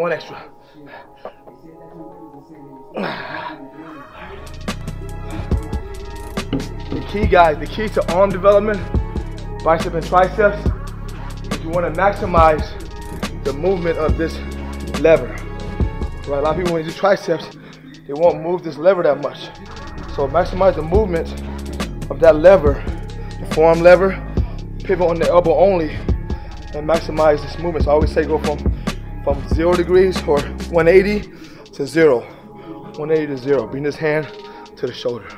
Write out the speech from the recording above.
one extra. The key, guys, the key to arm development, bicep and triceps, is you want to maximize the movement of this lever. Right, a lot of people when they do triceps, they won't move this lever that much. So maximize the movement of that lever, the forearm lever, pivot on the elbow only, and maximize this movement. So I always say go from from zero degrees or 180 to zero. 180 to zero. Bring this hand to the shoulder.